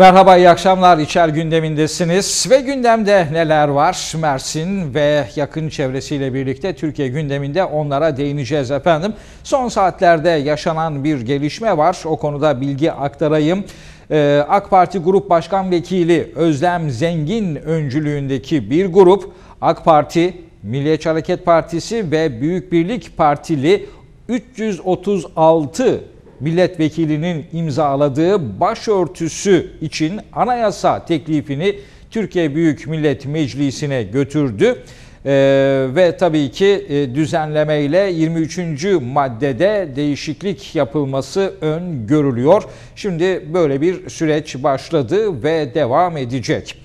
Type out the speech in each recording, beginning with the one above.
Merhaba, iyi akşamlar. İçer gündemindesiniz ve gündemde neler var? Mersin ve yakın çevresiyle birlikte Türkiye gündeminde onlara değineceğiz efendim. Son saatlerde yaşanan bir gelişme var. O konuda bilgi aktarayım. Ee, AK Parti Grup Başkan Vekili Özlem Zengin öncülüğündeki bir grup AK Parti, Milliyetçi Hareket Partisi ve Büyük Birlik Partili 336 milletvekilinin imzaladığı başörtüsü için anayasa teklifini Türkiye Büyük Millet Meclisi'ne götürdü. Ee, ve tabii ki e, düzenlemeyle 23. maddede değişiklik yapılması öngörülüyor. Şimdi böyle bir süreç başladı ve devam edecek.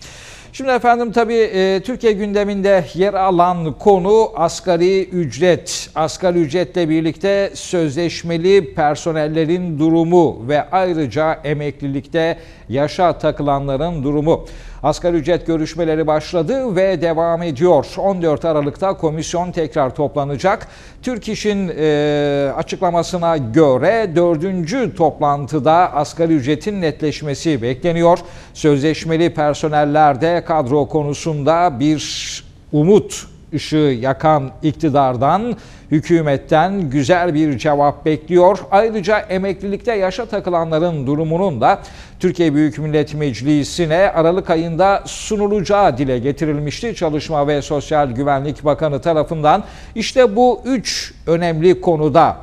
Şimdi efendim tabii e, Türkiye gündeminde yer alan konu asgari ücret. Asgari ücretle birlikte sözleşmeli personellerin durumu ve ayrıca emeklilikte yaşa takılanların durumu. Asgari ücret görüşmeleri başladı ve devam ediyor. 14 Aralık'ta komisyon tekrar toplanacak. Türk İş'in e, açıklamasına göre dördüncü toplantıda asgari ücretin netleşmesi bekleniyor. Sözleşmeli personellerde kadro konusunda bir umut ışığı yakan iktidardan, hükümetten güzel bir cevap bekliyor. Ayrıca emeklilikte yaşa takılanların durumunun da Türkiye Büyük Millet Meclisi'ne Aralık ayında sunulacağı dile getirilmişti Çalışma ve Sosyal Güvenlik Bakanı tarafından. İşte bu üç önemli konuda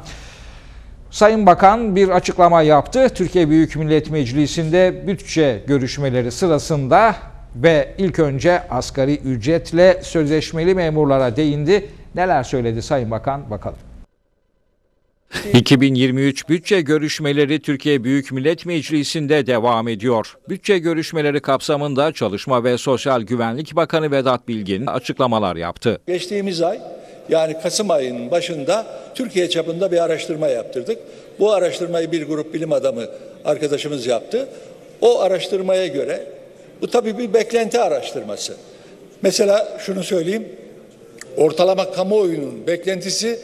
Sayın Bakan bir açıklama yaptı. Türkiye Büyük Millet Meclisi'nde bütçe görüşmeleri sırasında ve ilk önce asgari ücretle sözleşmeli memurlara değindi. Neler söyledi Sayın Bakan bakalım. 2023 bütçe görüşmeleri Türkiye Büyük Millet Meclisi'nde devam ediyor. Bütçe görüşmeleri kapsamında Çalışma ve Sosyal Güvenlik Bakanı Vedat Bilgin açıklamalar yaptı. Geçtiğimiz ay yani Kasım ayının başında Türkiye çapında bir araştırma yaptırdık. Bu araştırmayı bir grup bilim adamı arkadaşımız yaptı. O araştırmaya göre bu tabii bir beklenti araştırması. Mesela şunu söyleyeyim. Ortalama kamuoyunun beklentisi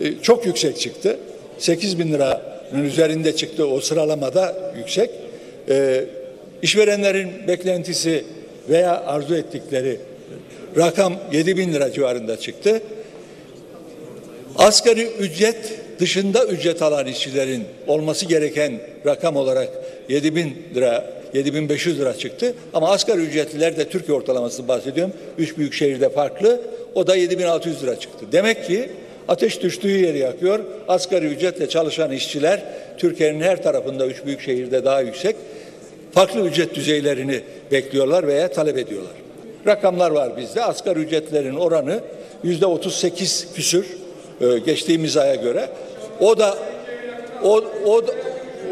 e, çok yüksek çıktı. 8 bin liranın üzerinde çıktı o sıralamada yüksek. E, işverenlerin beklentisi veya arzu ettikleri rakam 7 bin lira civarında çıktı. Asgari ücret dışında ücret alan işçilerin olması gereken rakam olarak 7 bin lira 7500 lira çıktı. Ama asgari ücretliler de Türkiye ortalamasını bahsediyorum. Üç büyük şehirde farklı. O da 7600 lira çıktı. Demek ki ateş düştüğü yeri yakıyor. Asgari ücretle çalışan işçiler Türkiye'nin her tarafında üç büyük şehirde daha yüksek. Farklı ücret düzeylerini bekliyorlar veya talep ediyorlar. Rakamlar var bizde. Asgari ücretlerin oranı yüzde 38 küsür e, geçtiğimiz aya göre. O da o, o,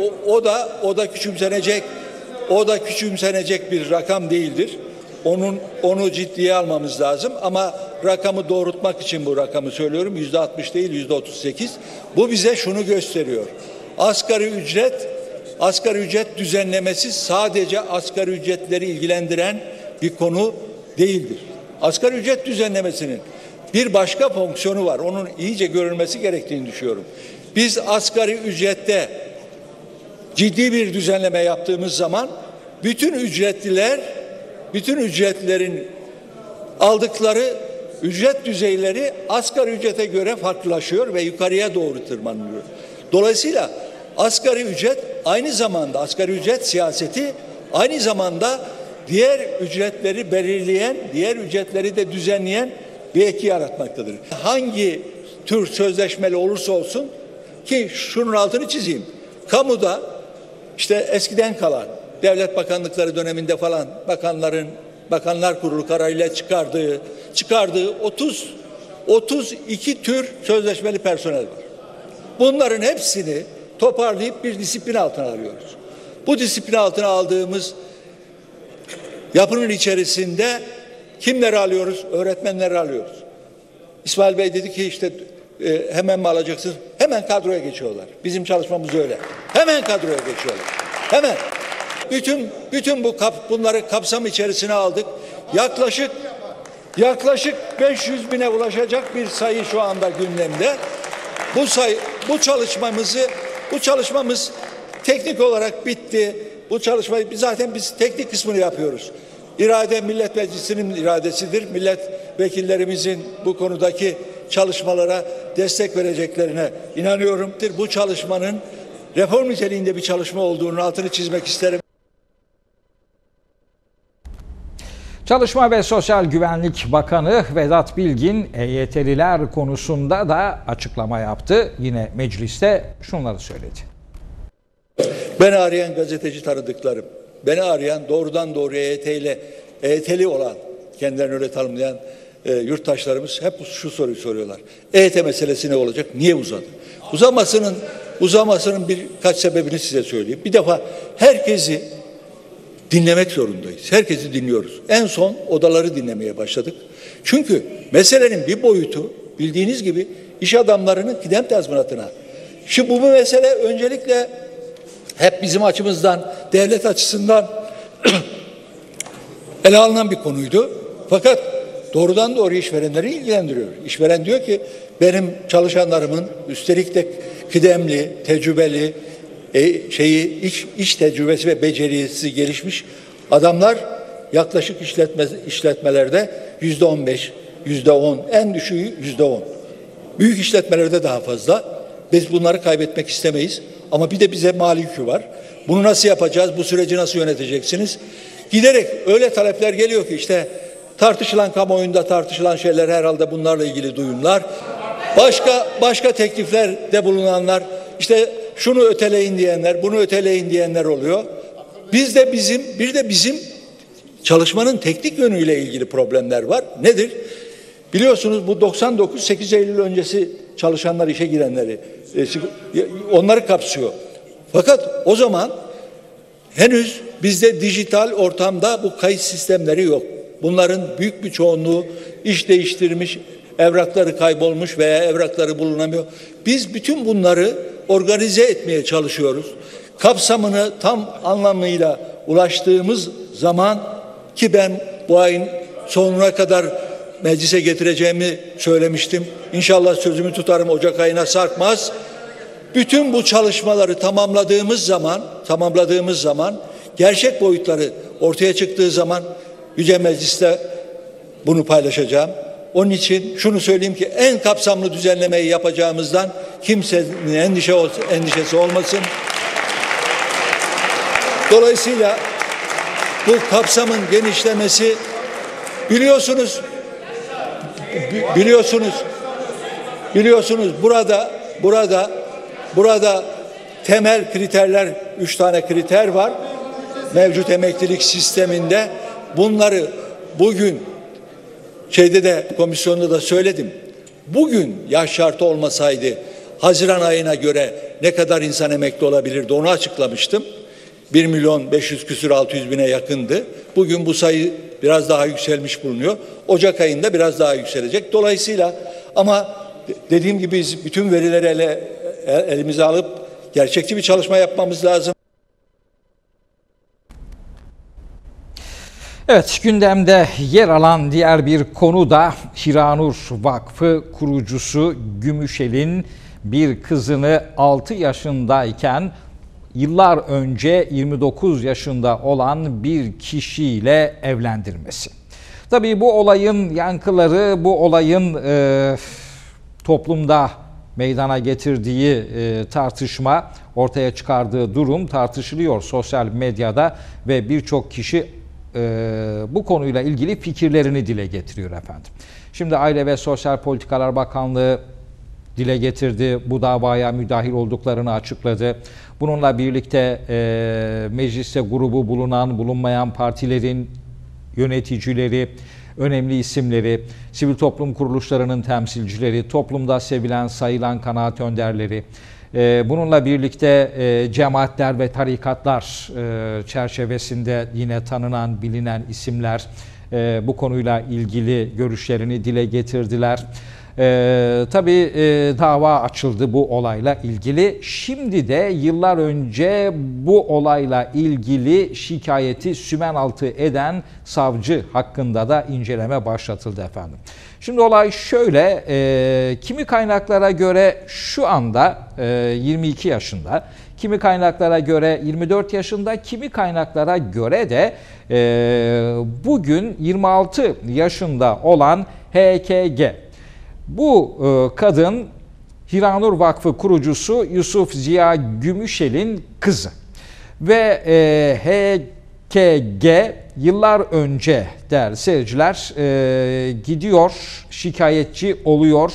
o, o da o da küçümsenecek o da küçümsenecek bir rakam değildir. Onun onu ciddiye almamız lazım ama rakamı doğrultmak için bu rakamı söylüyorum. Yüzde 60 değil yüzde 38. Bu bize şunu gösteriyor. Asgari ücret asgari ücret düzenlemesi sadece asgari ücretleri ilgilendiren bir konu değildir. Asgari ücret düzenlemesinin bir başka fonksiyonu var. Onun iyice görülmesi gerektiğini düşünüyorum. Biz asgari ücrette ciddi bir düzenleme yaptığımız zaman bütün ücretliler bütün ücretlerin aldıkları ücret düzeyleri asgari ücrete göre farklılaşıyor ve yukarıya doğru tırmanıyor. Dolayısıyla asgari ücret aynı zamanda asgari ücret siyaseti aynı zamanda diğer ücretleri belirleyen, diğer ücretleri de düzenleyen bir eki yaratmaktadır. Hangi tür sözleşmeli olursa olsun ki şunun altını çizeyim. Kamuda işte eskiden kalan devlet bakanlıkları döneminde falan bakanların bakanlar kurulu kararıyla çıkardığı çıkardığı 30 32 tür sözleşmeli personel var. Bunların hepsini toparlayıp bir disiplin altına alıyoruz. Bu disiplin altına aldığımız yapının içerisinde kimleri alıyoruz? Öğretmenleri alıyoruz. İsmail Bey dedi ki işte e, hemen mi alacaksınız? Hemen kadroya geçiyorlar. Bizim çalışmamız öyle. Hemen kadroya geçiyorlar. Hemen. Bütün bütün bu kap, bunları kapsam içerisine aldık. Yaklaşık yaklaşık 500 bine ulaşacak bir sayı şu anda gündemde. Bu sayı bu çalışmamızı bu çalışmamız teknik olarak bitti. Bu çalışmayı zaten biz teknik kısmını yapıyoruz. İrade Millet Meclisi'nin iradesidir. Milletvekillerimizin bu konudaki çalışmalara destek vereceklerine inanıyorum. Bu çalışmanın reform niteliğinde bir çalışma olduğunu altını çizmek isterim. Çalışma ve Sosyal Güvenlik Bakanı Vedat Bilgin EYT'liler konusunda da açıklama yaptı. Yine mecliste şunları söyledi. Beni arayan gazeteci tanıdıklarım, beni arayan doğrudan doğruya EYT ile EYT'li olan, kendilerini öyle tanımlayan e, yurttaşlarımız hep şu soruyu soruyorlar. EYT meselesi ne olacak? Niye uzadı? Uzamasının uzamasının birkaç sebebini size söyleyeyim. Bir defa herkesi dinlemek zorundayız. Herkesi dinliyoruz. En son odaları dinlemeye başladık. Çünkü meselenin bir boyutu bildiğiniz gibi iş adamlarının kıdem tazminatına. Şimdi bu mesele öncelikle hep bizim açımızdan, devlet açısından ele alınan bir konuydu. Fakat doğrudan doğru işverenleri ilgilendiriyor. İşveren diyor ki benim çalışanlarımın üstelik de kıdemli, tecrübeli, e, şeyi iş, iş tecrübesi ve becerisi gelişmiş adamlar yaklaşık işletme, işletmelerde yüzde on beş, yüzde on, en düşüğü yüzde on. Büyük işletmelerde daha fazla. Biz bunları kaybetmek istemeyiz. Ama bir de bize mali yükü var. Bunu nasıl yapacağız? Bu süreci nasıl yöneteceksiniz? Giderek öyle talepler geliyor ki işte tartışılan kamuoyunda tartışılan şeyler herhalde bunlarla ilgili duyumlar. Başka başka tekliflerde bulunanlar işte şunu öteleyin diyenler, bunu öteleyin diyenler oluyor. Biz de bizim bir de bizim çalışmanın teknik yönüyle ilgili problemler var. Nedir? Biliyorsunuz bu 99 8 Eylül öncesi çalışanlar işe girenleri e, onları kapsıyor. Fakat o zaman henüz bizde dijital ortamda bu kayıt sistemleri yok. Bunların büyük bir çoğunluğu iş değiştirmiş, evrakları kaybolmuş veya evrakları bulunamıyor. Biz bütün bunları organize etmeye çalışıyoruz. Kapsamını tam anlamıyla ulaştığımız zaman ki ben bu ayın sonuna kadar meclise getireceğimi söylemiştim. İnşallah sözümü tutarım Ocak ayına sarkmaz. Bütün bu çalışmaları tamamladığımız zaman, tamamladığımız zaman gerçek boyutları ortaya çıktığı zaman Yüce Meclis'te bunu paylaşacağım. Onun için şunu söyleyeyim ki en kapsamlı düzenlemeyi yapacağımızdan kimsenin endişe endişesi olmasın. Dolayısıyla bu kapsamın genişlemesi biliyorsunuz biliyorsunuz biliyorsunuz burada burada burada temel kriterler üç tane kriter var mevcut emeklilik sisteminde bunları bugün şeyde de komisyonda da söyledim. Bugün yaş şartı olmasaydı Haziran ayına göre ne kadar insan emekli olabilirdi onu açıklamıştım. 1 milyon 500 küsür 600 bine yakındı. Bugün bu sayı biraz daha yükselmiş bulunuyor. Ocak ayında biraz daha yükselecek. Dolayısıyla ama dediğim gibi biz bütün verileri ele, elimize alıp gerçekçi bir çalışma yapmamız lazım. Evet gündemde yer alan diğer bir konu da Hiranur Vakfı kurucusu Gümüşel'in bir kızını 6 yaşındayken yıllar önce 29 yaşında olan bir kişiyle evlendirmesi. Tabii bu olayın yankıları, bu olayın e, toplumda meydana getirdiği e, tartışma, ortaya çıkardığı durum tartışılıyor sosyal medyada ve birçok kişi e, bu konuyla ilgili fikirlerini dile getiriyor efendim. Şimdi Aile ve Sosyal Politikalar Bakanlığı dile getirdi. Bu davaya müdahil olduklarını açıkladı. Bununla birlikte e, mecliste grubu bulunan, bulunmayan partilerin yöneticileri, önemli isimleri, sivil toplum kuruluşlarının temsilcileri, toplumda sevilen, sayılan kanaat önderleri, bununla birlikte e, cemaatler ve tarikatlar e, çerçevesinde yine tanınan, bilinen isimler e, bu konuyla ilgili görüşlerini dile getirdiler. Ee, tabii dava açıldı bu olayla ilgili. Şimdi de yıllar önce bu olayla ilgili şikayeti sümen altı eden savcı hakkında da inceleme başlatıldı efendim. Şimdi olay şöyle, e, kimi kaynaklara göre şu anda e, 22 yaşında, Kimi kaynaklara göre 24 yaşında, kimi kaynaklara göre de e, bugün 26 yaşında olan HKG. Bu e, kadın Hiranur Vakfı kurucusu Yusuf Ziya Gümüşel'in kızı. Ve e, HKG yıllar önce değerli seyirciler e, gidiyor, şikayetçi oluyor.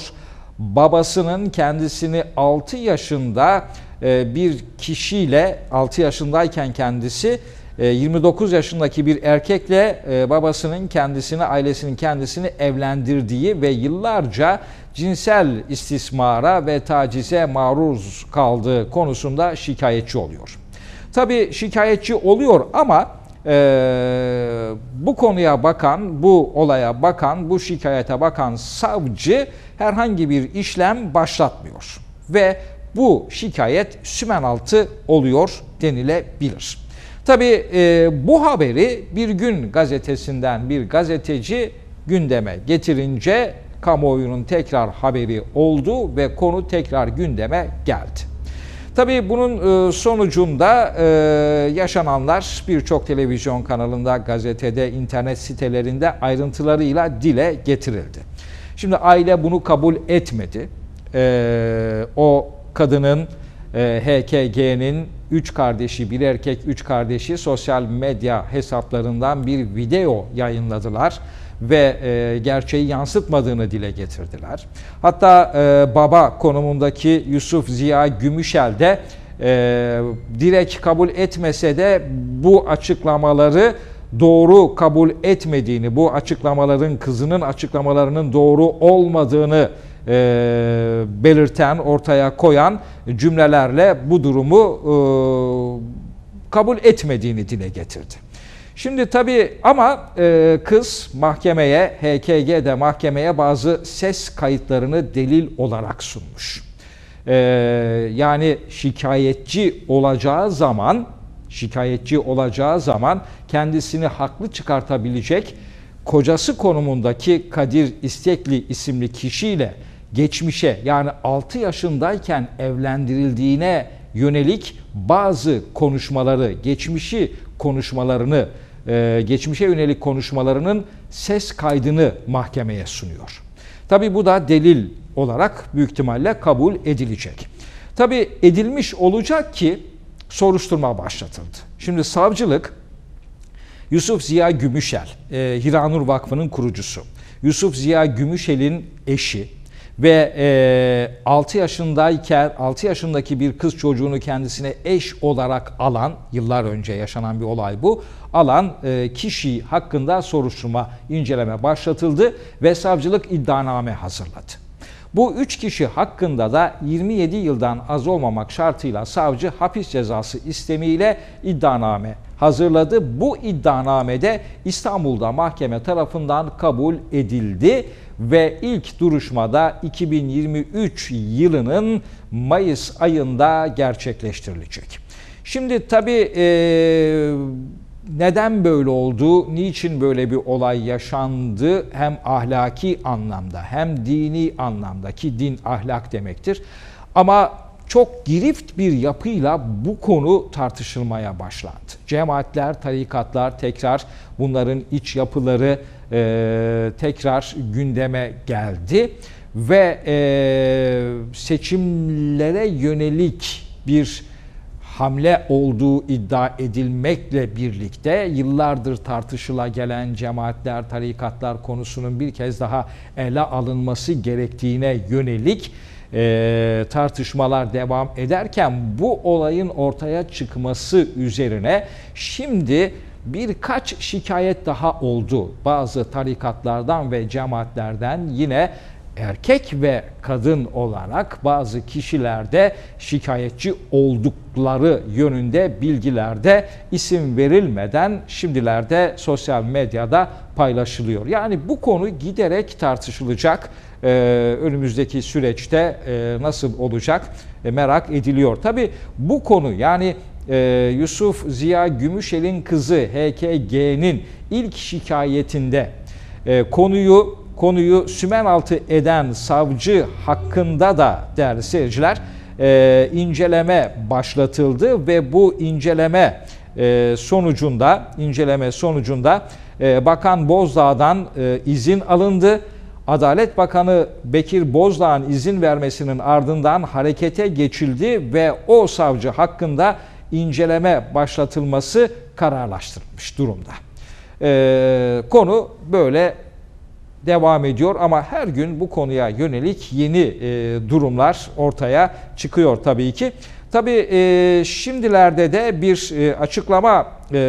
Babasının kendisini 6 yaşında e, bir kişiyle 6 yaşındayken kendisi 29 e, yaşındaki bir erkekle e, babasının kendisini, ailesinin kendisini evlendirdiği ve yıllarca cinsel istismara ve tacize maruz kaldığı konusunda şikayetçi oluyor. Tabii şikayetçi oluyor ama e, bu konuya bakan, bu olaya bakan, bu şikayete bakan savcı herhangi bir işlem başlatmıyor. Ve bu şikayet sümen altı oluyor denilebilir. Tabii e, bu haberi bir gün gazetesinden bir gazeteci gündeme getirince kamuoyunun tekrar haberi oldu ve konu tekrar gündeme geldi. Tabii bunun e, sonucunda e, yaşananlar birçok televizyon kanalında, gazetede, internet sitelerinde ayrıntılarıyla dile getirildi. Şimdi aile bunu kabul etmedi. E, o kadının HKG'nin üç kardeşi, bir erkek üç kardeşi sosyal medya hesaplarından bir video yayınladılar ve e, gerçeği yansıtmadığını dile getirdiler. Hatta e, baba konumundaki Yusuf Ziya Gümüşel de e, direkt kabul etmese de bu açıklamaları doğru kabul etmediğini, bu açıklamaların kızının açıklamalarının doğru olmadığını e, belirten, ortaya koyan cümlelerle bu durumu e, kabul etmediğini dile getirdi. Şimdi tabii ama e, kız mahkemeye, HKG de mahkemeye bazı ses kayıtlarını delil olarak sunmuş. E, yani şikayetçi olacağı zaman, şikayetçi olacağı zaman kendisini haklı çıkartabilecek kocası konumundaki Kadir İstekli isimli kişiyle geçmişe yani 6 yaşındayken evlendirildiğine yönelik bazı konuşmaları, geçmişi konuşmalarını e, geçmişe yönelik konuşmalarının ses kaydını mahkemeye sunuyor. Tabi bu da delil olarak büyük ihtimalle kabul edilecek. Tabi edilmiş olacak ki soruşturma başlatıldı. Şimdi savcılık Yusuf Ziya Gümüşel, e, Hiranur Vakfı'nın kurucusu. Yusuf Ziya Gümüşel'in eşi, ve e, 6 yaşındayken 6 yaşındaki bir kız çocuğunu kendisine eş olarak alan yıllar önce yaşanan bir olay bu alan e, kişi hakkında soruşturma inceleme başlatıldı ve savcılık iddianame hazırladı. Bu üç kişi hakkında da 27 yıldan az olmamak şartıyla savcı hapis cezası istemiyle iddianame hazırladı. Bu iddianamede İstanbul'da mahkeme tarafından kabul edildi ve ilk duruşmada 2023 yılının Mayıs ayında gerçekleştirilecek. Şimdi tabii e, neden böyle oldu, niçin böyle bir olay yaşandı hem ahlaki anlamda hem dini anlamda ki din ahlak demektir. Ama çok girift bir yapıyla bu konu tartışılmaya başlandı. Cemaatler, tarikatlar tekrar bunların iç yapıları e, tekrar gündeme geldi ve e, seçimlere yönelik bir hamle olduğu iddia edilmekle birlikte yıllardır tartışıla gelen cemaatler, tarikatlar konusunun bir kez daha ele alınması gerektiğine yönelik e, tartışmalar devam ederken bu olayın ortaya çıkması üzerine şimdi birkaç şikayet daha oldu. Bazı tarikatlardan ve cemaatlerden yine erkek ve kadın olarak bazı kişilerde şikayetçi oldukları yönünde bilgilerde isim verilmeden şimdilerde sosyal medyada paylaşılıyor. Yani bu konu giderek tartışılacak. Ee, önümüzdeki süreçte e, nasıl olacak e, merak ediliyor. Tabi bu konu yani e, Yusuf Ziya Gümüşel'in kızı HKG'nin ilk şikayetinde e, konuyu konuyu sümen altı eden savcı hakkında da değerli seyirciler e, inceleme başlatıldı ve bu inceleme e, sonucunda inceleme sonucunda e, Bakan Bozdağ'dan izin alındı. Adalet Bakanı Bekir Bozdağ'ın izin vermesinin ardından harekete geçildi ve o savcı hakkında inceleme başlatılması kararlaştırılmış durumda. Ee, konu böyle devam ediyor ama her gün bu konuya yönelik yeni e, durumlar ortaya çıkıyor tabii ki. Tabii e, şimdilerde de bir e, açıklama e,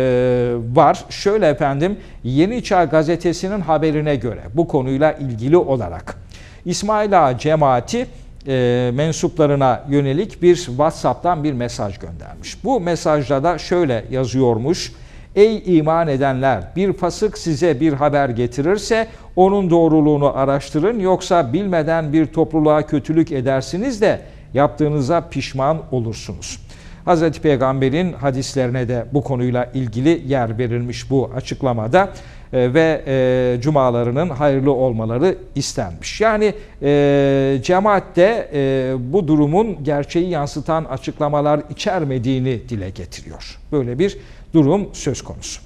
var. Şöyle efendim Yeni Çağ gazetesinin haberine göre bu konuyla ilgili olarak İsmail Ağa cemaati e, mensuplarına yönelik bir WhatsApp'tan bir mesaj göndermiş. Bu mesajda da şöyle yazıyormuş. Ey iman edenler bir fasık size bir haber getirirse onun doğruluğunu araştırın yoksa bilmeden bir topluluğa kötülük edersiniz de yaptığınıza pişman olursunuz. Hazreti Peygamber'in hadislerine de bu konuyla ilgili yer verilmiş bu açıklamada ve e, cumalarının hayırlı olmaları istenmiş. Yani e, cemaatte e, bu durumun gerçeği yansıtan açıklamalar içermediğini dile getiriyor. Böyle bir durum söz konusu.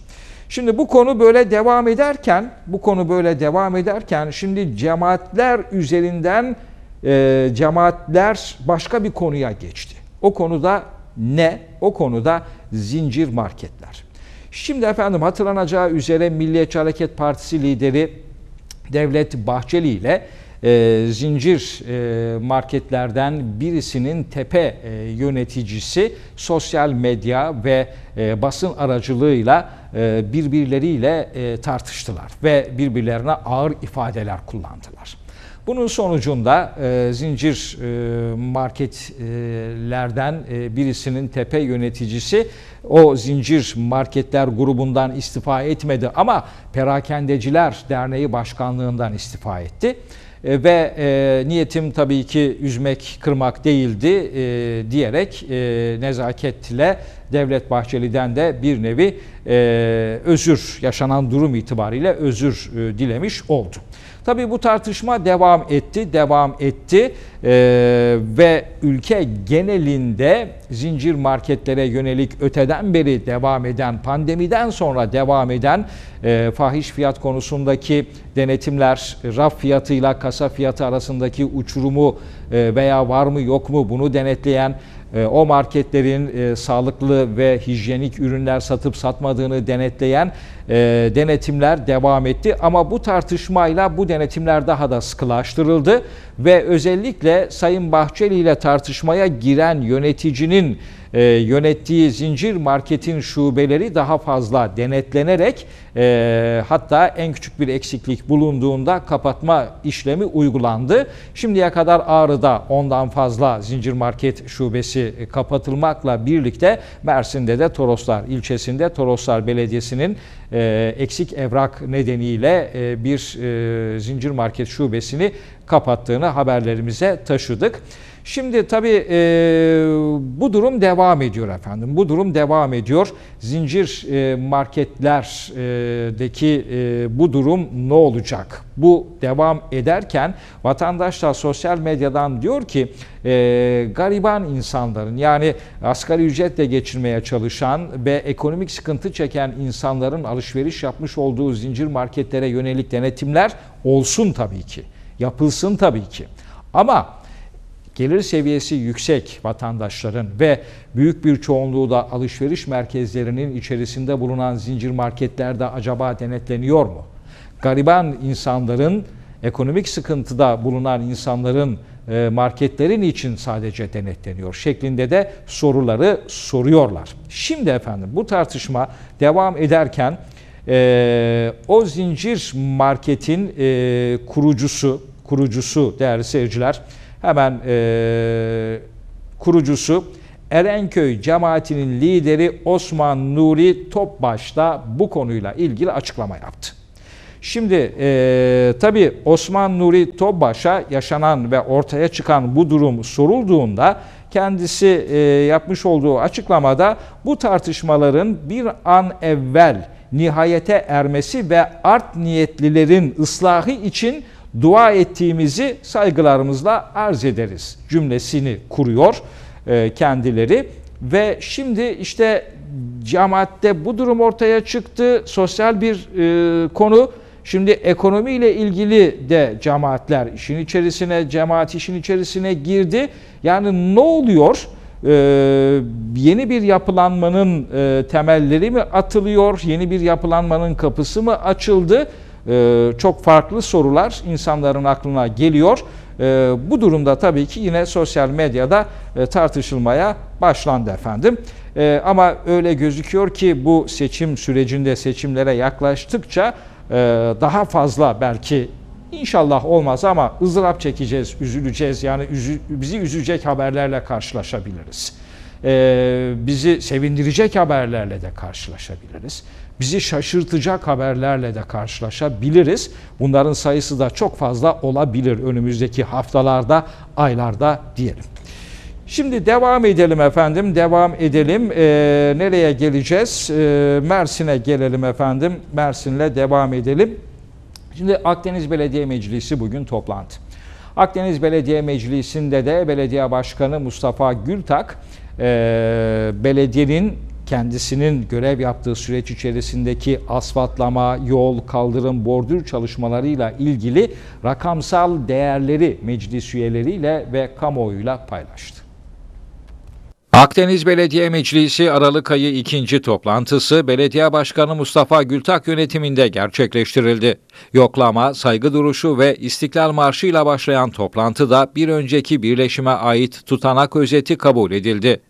Şimdi bu konu böyle devam ederken, bu konu böyle devam ederken şimdi cemaatler üzerinden e, cemaatler başka bir konuya geçti. O konuda ne? O konuda zincir marketler. Şimdi efendim hatırlanacağı üzere Milliyetçi Hareket Partisi lideri Devlet Bahçeli ile e, zincir e, marketlerden birisinin tepe e, yöneticisi sosyal medya ve e, basın aracılığıyla e, birbirleriyle e, tartıştılar ve birbirlerine ağır ifadeler kullandılar. Bunun sonucunda e, zincir e, marketlerden e, birisinin tepe yöneticisi o zincir marketler grubundan istifa etmedi ama Perakendeciler Derneği Başkanlığından istifa etti. E, ve e, niyetim tabii ki üzmek, kırmak değildi e, diyerek e, nezaketle Devlet Bahçeli'den de bir nevi e, özür, yaşanan durum itibariyle özür e, dilemiş oldu. Tabii bu tartışma devam etti, devam etti. Ee, ve ülke genelinde zincir marketlere yönelik öteden beri devam eden, pandemiden sonra devam eden e, fahiş fiyat konusundaki denetimler, raf fiyatıyla kasa fiyatı arasındaki uçurumu e, veya var mı yok mu bunu denetleyen o marketlerin e, sağlıklı ve hijyenik ürünler satıp satmadığını denetleyen e, denetimler devam etti. Ama bu tartışmayla bu denetimler daha da sıkılaştırıldı ve özellikle Sayın Bahçeli ile tartışmaya giren yöneticinin e, yönettiği zincir marketin şubeleri daha fazla denetlenerek e, hatta en küçük bir eksiklik bulunduğunda kapatma işlemi uygulandı. Şimdiye kadar Ağrı'da ondan fazla zincir market şubesi kapatılmakla birlikte Mersin'de de Toroslar ilçesinde Toroslar Belediyesi'nin e, eksik evrak nedeniyle e, bir e, zincir market şubesini kapattığını haberlerimize taşıdık. Şimdi tabii e, bu durum devam ediyor efendim. Bu durum devam ediyor. Zincir e, marketlerdeki e, bu durum ne olacak? Bu devam ederken vatandaş da sosyal medyadan diyor ki e, gariban insanların yani asgari ücretle geçirmeye çalışan ve ekonomik sıkıntı çeken insanların alışveriş yapmış olduğu zincir marketlere yönelik denetimler olsun tabii ki. Yapılsın tabii ki. Ama gelir seviyesi yüksek vatandaşların ve büyük bir çoğunluğu da alışveriş merkezlerinin içerisinde bulunan zincir marketlerde acaba denetleniyor mu? Gariban insanların, ekonomik sıkıntıda bulunan insanların e, marketlerin için sadece denetleniyor şeklinde de soruları soruyorlar. Şimdi efendim bu tartışma devam ederken e, o zincir marketin e, kurucusu, kurucusu değerli seyirciler, Hemen e, kurucusu Erenköy cemaatinin lideri Osman Nuri Topbaş da bu konuyla ilgili açıklama yaptı. Şimdi e, tabi Osman Nuri Topbaş'a yaşanan ve ortaya çıkan bu durum sorulduğunda kendisi e, yapmış olduğu açıklamada bu tartışmaların bir an evvel nihayete ermesi ve art niyetlilerin ıslahı için dua ettiğimizi saygılarımızla arz ederiz cümlesini kuruyor e, kendileri. Ve şimdi işte cemaatte bu durum ortaya çıktı. Sosyal bir e, konu. Şimdi ekonomiyle ilgili de cemaatler işin içerisine, cemaat işin içerisine girdi. Yani ne oluyor? Ee, yeni bir yapılanmanın e, temelleri mi atılıyor? Yeni bir yapılanmanın kapısı mı açıldı? Ee, çok farklı sorular insanların aklına geliyor. Ee, bu durumda tabii ki yine sosyal medyada e, tartışılmaya başlandı efendim. Ee, ama öyle gözüküyor ki bu seçim sürecinde seçimlere yaklaştıkça e, daha fazla belki İnşallah olmaz ama ızdırap çekeceğiz, üzüleceğiz. Yani bizi üzecek haberlerle karşılaşabiliriz. Bizi sevindirecek haberlerle de karşılaşabiliriz. Bizi şaşırtacak haberlerle de karşılaşabiliriz. Bunların sayısı da çok fazla olabilir önümüzdeki haftalarda, aylarda diyelim. Şimdi devam edelim efendim, devam edelim. Ee, nereye geleceğiz? Ee, Mersin'e gelelim efendim. Mersin'le devam edelim. Şimdi Akdeniz Belediye Meclisi bugün toplantı. Akdeniz Belediye Meclisi'nde de Belediye Başkanı Mustafa Gültak, e, belediyenin kendisinin görev yaptığı süreç içerisindeki asfaltlama, yol, kaldırım, bordür çalışmalarıyla ilgili rakamsal değerleri meclis üyeleriyle ve kamuoyuyla paylaştı. Akdeniz Belediye Meclisi Aralık ayı ikinci toplantısı Belediye Başkanı Mustafa Gültak yönetiminde gerçekleştirildi. Yoklama, saygı duruşu ve İstiklal Marşı ile başlayan toplantıda bir önceki birleşime ait tutanak özeti kabul edildi.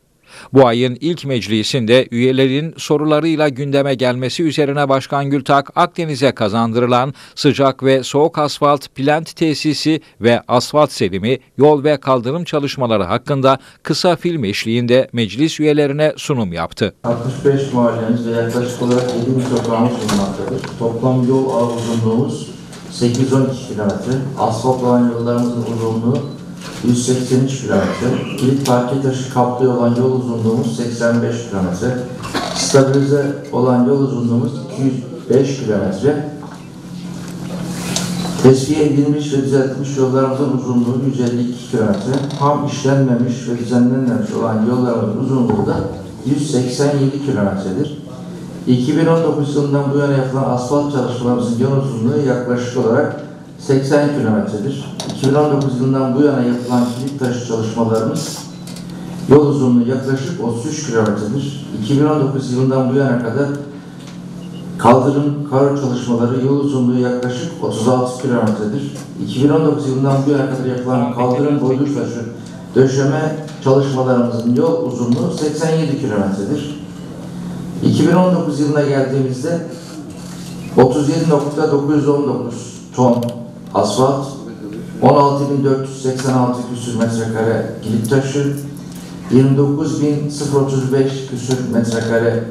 Bu ayın ilk meclisinde üyelerin sorularıyla gündeme gelmesi üzerine Başkan Gültak, Akdeniz'e kazandırılan sıcak ve soğuk asfalt plant tesisi ve asfalt serimi, yol ve kaldırım çalışmaları hakkında kısa film eşliğinde meclis üyelerine sunum yaptı. 65 mahallemiz ve yaklaşık olarak 7 bin sokağımız bulunmaktadır. Toplam yol ağı uzunluğumuz 8-12 kilometre. Asfalt olan yollarımızın uzunluğu 183 kilometre. Kilit parke taşı kaplı olan yol uzunluğumuz 85 kilometre. Stabilize olan yol uzunluğumuz 205 kilometre. Tesviye edilmiş ve düzeltilmiş yollarımızın uzunluğu 152 kilometre. Ham işlenmemiş ve düzenlenmemiş olan yollarımızın uzunluğu da 187 kilometredir. 2019 yılından bu yana yapılan asfalt çalışmalarımızın yol uzunluğu yaklaşık olarak 80 kilometredir. 2019 yılından bu yana yapılan kilit taşı çalışmalarımız yol uzunluğu yaklaşık 33 kilometredir. 2019 yılından bu yana kadar kaldırım, karo çalışmaları yol uzunluğu yaklaşık 36 kilometredir. 2019 yılından bu yana kadar yapılan kaldırım, boydur taşı döşeme çalışmalarımızın yol uzunluğu 87 kilometredir. 2019 yılına geldiğimizde 37.919 ton asfalt, 16.486 küsür metrekare kilit taşı, 29.035 küsür metrekare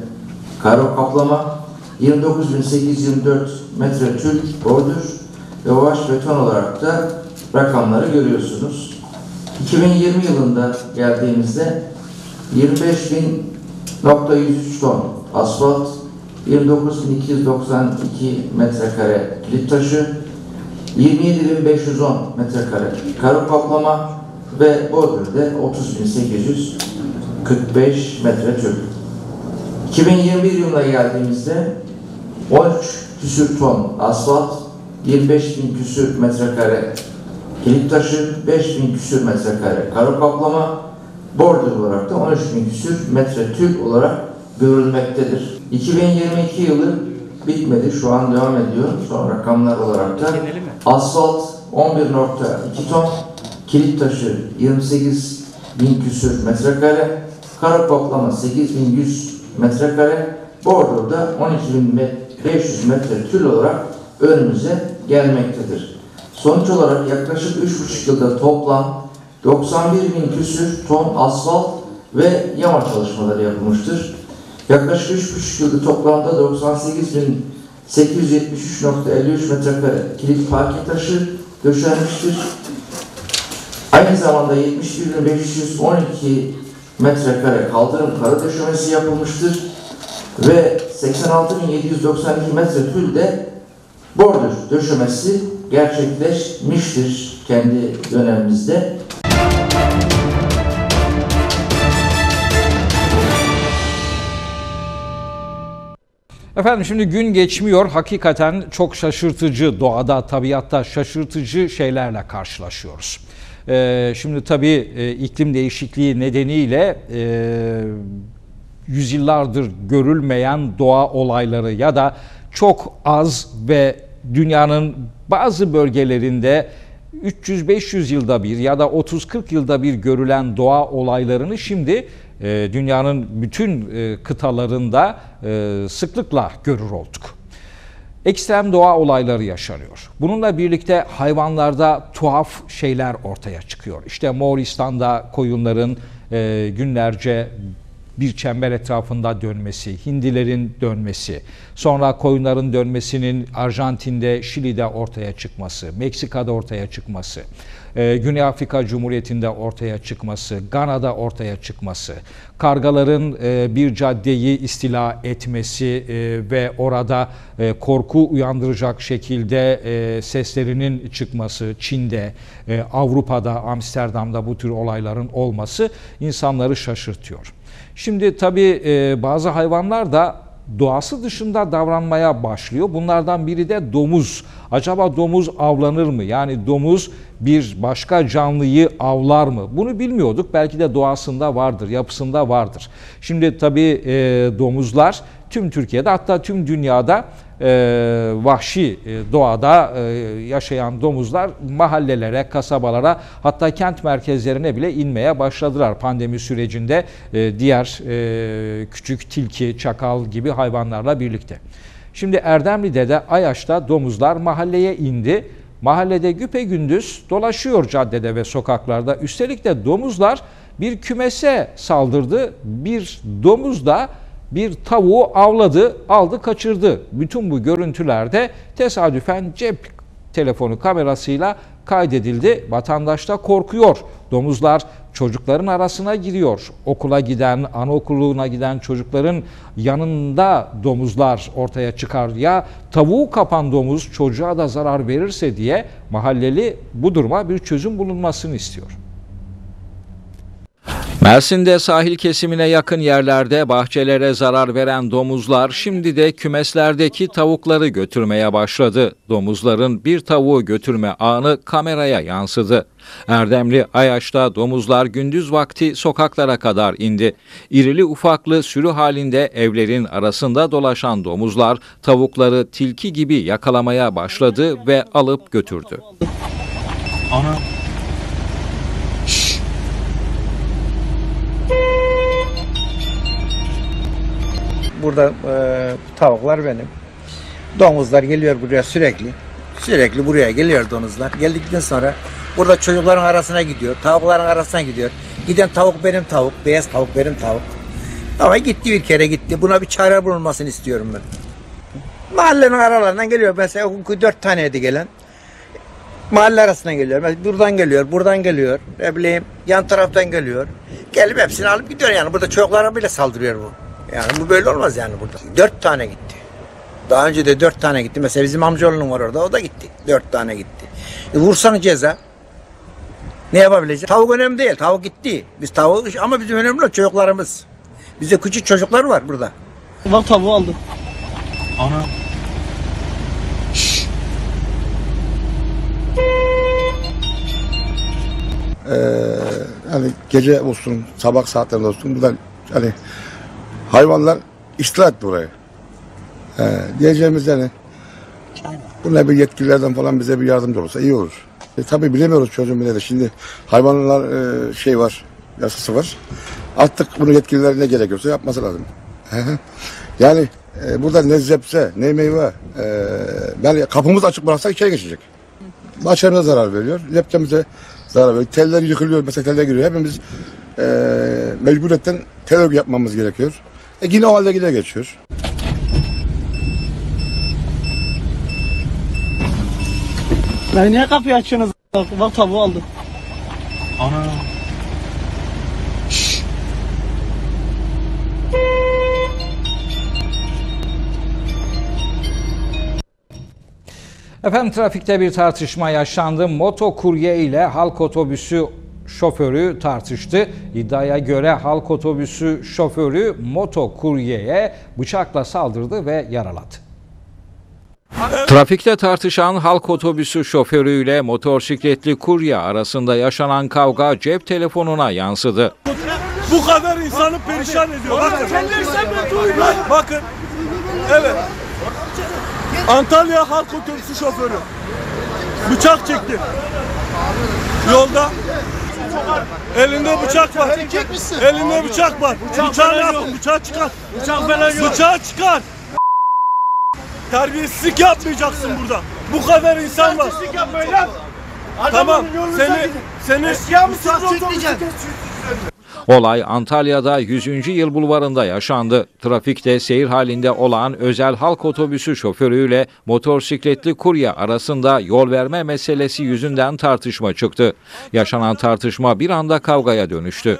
karo kaplama, 29.824 metre tül bordür ve vaş beton olarak da rakamları görüyorsunuz. 2020 yılında geldiğimizde 25.103 ton asfalt, 29.292 metrekare kilit taşı, 27.510 metrekare karo kaplama ve bordürde 30.845 metre tüp. 2021 yılına geldiğimizde 13 küsür ton asfalt, 25 bin küsür metrekare kilit taşı, 5 bin küsür metrekare karo kaplama, bordür olarak da 13 bin küsür metre tüp olarak görülmektedir. 2022 yılı bitmedi, şu an devam ediyor. Son rakamlar olarak da asfalt 11.2 ton, kilit taşı 28 bin küsür metrekare, kara kaplama 8100 metrekare, bordurda 12.500 metre tül olarak önümüze gelmektedir. Sonuç olarak yaklaşık 3,5 yılda toplam 91 bin küsür ton asfalt ve yama çalışmaları yapılmıştır. Yaklaşık 3,5 yılda toplamda 98.873.53 metrekare kilit parke taşı döşenmiştir. Aynı zamanda 71.512 metrekare kaldırım kara döşemesi yapılmıştır ve 86.792 metre tül de bordür döşemesi gerçekleşmiştir kendi dönemimizde. Efendim şimdi gün geçmiyor. Hakikaten çok şaşırtıcı doğada, tabiatta şaşırtıcı şeylerle karşılaşıyoruz. Ee, şimdi tabii e, iklim değişikliği nedeniyle e, yüzyıllardır görülmeyen doğa olayları ya da çok az ve dünyanın bazı bölgelerinde 300-500 yılda bir ya da 30-40 yılda bir görülen doğa olaylarını şimdi e, dünyanın bütün e, kıtalarında e, sıklıkla görür olduk. Ekstrem doğa olayları yaşanıyor. Bununla birlikte hayvanlarda tuhaf şeyler ortaya çıkıyor. İşte Moğolistan'da koyunların e, günlerce bir çember etrafında dönmesi, hindilerin dönmesi, sonra koyunların dönmesinin Arjantin'de, Şili'de ortaya çıkması, Meksika'da ortaya çıkması, e, Güney Afrika Cumhuriyeti'nde ortaya çıkması, Gana'da ortaya çıkması, kargaların e, bir caddeyi istila etmesi e, ve orada korku uyandıracak şekilde seslerinin çıkması, Çin'de, Avrupa'da, Amsterdam'da bu tür olayların olması insanları şaşırtıyor. Şimdi tabii e, bazı hayvanlar da doğası dışında davranmaya başlıyor. Bunlardan biri de domuz. Acaba domuz avlanır mı? Yani domuz bir başka canlıyı avlar mı? Bunu bilmiyorduk. Belki de doğasında vardır, yapısında vardır. Şimdi tabii e, domuzlar tüm Türkiye'de hatta tüm dünyada e, vahşi e, doğada e, yaşayan domuzlar mahallelere, kasabalara hatta kent merkezlerine bile inmeye başladılar. Pandemi sürecinde e, diğer e, küçük tilki, çakal gibi hayvanlarla birlikte. Şimdi Erdemli'de de Ayaş'ta domuzlar mahalleye indi. Mahallede güpe gündüz dolaşıyor caddede ve sokaklarda. Üstelik de domuzlar bir kümese saldırdı. Bir domuz da bir tavuğu avladı, aldı, kaçırdı. Bütün bu görüntülerde tesadüfen cep telefonu kamerasıyla kaydedildi. Vatandaş da korkuyor. Domuzlar çocukların arasına giriyor. Okula giden, anaokuluna giden çocukların yanında domuzlar ortaya çıkar. Ya tavuğu kapan domuz çocuğa da zarar verirse diye mahalleli bu duruma bir çözüm bulunmasını istiyor. Mersin'de sahil kesimine yakın yerlerde bahçelere zarar veren domuzlar şimdi de kümeslerdeki tavukları götürmeye başladı. Domuzların bir tavuğu götürme anı kameraya yansıdı. Erdemli Ayaş'ta domuzlar gündüz vakti sokaklara kadar indi. İrili ufaklı sürü halinde evlerin arasında dolaşan domuzlar tavukları tilki gibi yakalamaya başladı ve alıp götürdü. Ana Burada e, tavuklar benim. Domuzlar geliyor buraya sürekli. Sürekli buraya geliyor domuzlar. Geldikten sonra burada çocukların arasına gidiyor. Tavukların arasına gidiyor. Giden tavuk benim tavuk. Beyaz tavuk benim tavuk. Ama gitti bir kere gitti. Buna bir çare bulunmasını istiyorum ben. Mahallenin aralarından geliyor. Mesela dört taneydi gelen. Mahalle arasından geliyor. Mesela buradan geliyor, buradan geliyor. Ne bileyim yan taraftan geliyor. Gelip hepsini alıp gidiyor yani. Burada çocuklara bile saldırıyor bu. Yani bu böyle olmaz yani burada. Dört tane gitti. Daha önce de dört tane gitti. Mesela bizim amcaoğlum var orada. O da gitti. Dört tane gitti. E vursan ceza. Ne yapabileceğiz? Tavuk önemli değil. Tavuk gitti. Biz tavuk ama bizim önemli olan çocuklarımız. Bize küçük çocuklar var burada. Bak tavuğu aldı. Ana. Ee, hani gece olsun, sabah saatlerinde olsun burada hani hayvanlar istila etti burayı. Ee, diyeceğimiz yani bu ne bir yetkililerden falan bize bir yardımcı olursa iyi olur. E, tabii bilemiyoruz çocuğun bile de. Şimdi hayvanlar e, şey var, yasası var. Artık bunu yetkililer ne gerekiyorsa yapması lazım. yani e, burada ne zepse, ne meyve. E, yani kapımız açık bıraksak içeri geçecek. Bahçemize zarar veriyor. Lepçemize zarar veriyor. Teller yıkılıyor, mesela teller giriyor. Hepimiz e, mecburiyetten tel yapmamız gerekiyor. E yine o halde yine geçiyor. Ben niye kapıyı açıyorsunuz? Bak, bak tavuğu aldı. Ana. Efendim trafikte bir tartışma yaşandı. Motokurye ile halk otobüsü şoförü tartıştı. İddiaya göre halk otobüsü şoförü motokuryeye bıçakla saldırdı ve yaraladı. Trafikte tartışan halk otobüsü şoförüyle motosikletli kurye arasında yaşanan kavga cep telefonuna yansıdı. Bu kadar insanı perişan ediyor. Bakın. Bakın. Evet. Antalya halk otobüsü şoförü. Bıçak çekti. Yolda. Elinde bıçak var. Elinde bıçak var. Bıçağı ne yapın? Bıçağı çıkar. Bıçak falan yok. Bıçağı çıkar. Terbiyesizlik yapmayacaksın burada. Bu kadar insan var. Tamam. Seni seni Olay Antalya'da 100. yıl bulvarında yaşandı. Trafikte seyir halinde olan özel halk otobüsü şoförüyle motosikletli kurye arasında yol verme meselesi yüzünden tartışma çıktı. Yaşanan tartışma bir anda kavgaya dönüştü.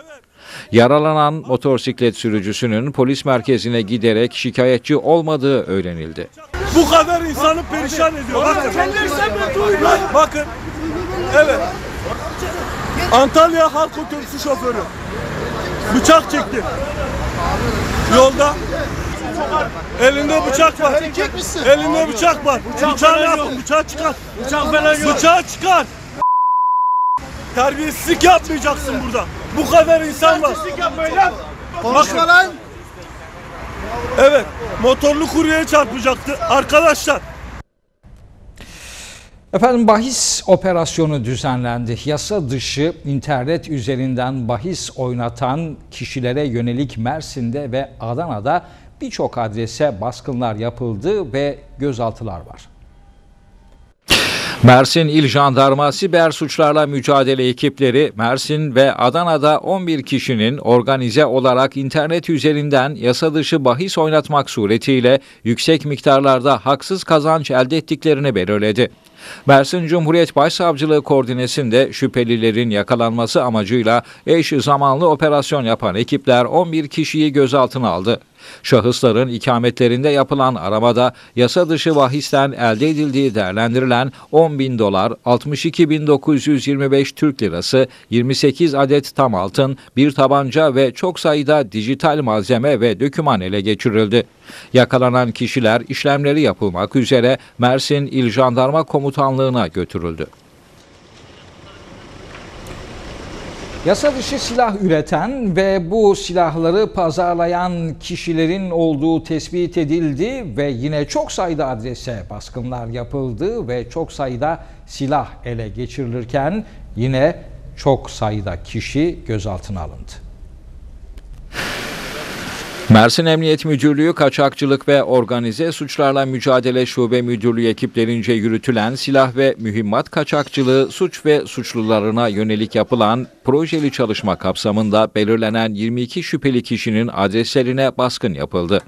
Yaralanan motosiklet sürücüsünün polis merkezine giderek şikayetçi olmadığı öğrenildi. Bu kadar insanı perişan ediyor. Bakın. Bakın. Evet. Antalya halk otobüsü şoförü. Bıçak çekti. Yolda. Elinde bıçak var. Elinde bıçak var. Bıçağı ne yapın? Bıçağı çıkar. Bıçak falan yok. Bıçağı çıkar. Terbiyesizlik yapmayacaksın burada. Bu kadar insan var. Konuşma lan. Evet. Motorlu kuryeye çarpacaktı. Arkadaşlar. Efendim bahis operasyonu düzenlendi. Yasa dışı internet üzerinden bahis oynatan kişilere yönelik Mersin'de ve Adana'da birçok adrese baskınlar yapıldı ve gözaltılar var. Mersin İl Jandarma Siber Suçlarla Mücadele ekipleri Mersin ve Adana'da 11 kişinin organize olarak internet üzerinden yasa dışı bahis oynatmak suretiyle yüksek miktarlarda haksız kazanç elde ettiklerini belirledi. Mersin Cumhuriyet Başsavcılığı koordinesinde şüphelilerin yakalanması amacıyla eş zamanlı operasyon yapan ekipler 11 kişiyi gözaltına aldı. Şahısların ikametlerinde yapılan aramada yasa dışı bahisten elde edildiği değerlendirilen 10 bin dolar, 62.925 Türk lirası, 28 adet tam altın, bir tabanca ve çok sayıda dijital malzeme ve döküman ele geçirildi. Yakalanan kişiler işlemleri yapılmak üzere Mersin İl Jandarma Komutanlığı'na götürüldü. Yasa dışı silah üreten ve bu silahları pazarlayan kişilerin olduğu tespit edildi ve yine çok sayıda adrese baskınlar yapıldı ve çok sayıda silah ele geçirilirken yine çok sayıda kişi gözaltına alındı. Mersin Emniyet Müdürlüğü Kaçakçılık ve Organize Suçlarla Mücadele Şube Müdürlüğü ekiplerince yürütülen silah ve mühimmat kaçakçılığı suç ve suçlularına yönelik yapılan projeli çalışma kapsamında belirlenen 22 şüpheli kişinin adreslerine baskın yapıldı.